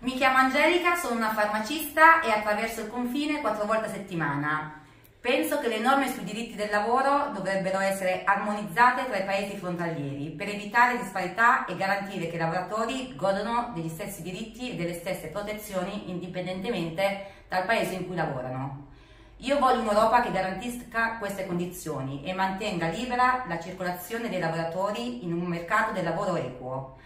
Mi chiamo Angelica, sono una farmacista e attraverso il confine quattro volte a settimana. Penso che le norme sui diritti del lavoro dovrebbero essere armonizzate tra i paesi frontalieri per evitare disparità e garantire che i lavoratori godano degli stessi diritti e delle stesse protezioni indipendentemente dal paese in cui lavorano. Io voglio un'Europa che garantisca queste condizioni e mantenga libera la circolazione dei lavoratori in un mercato del lavoro equo.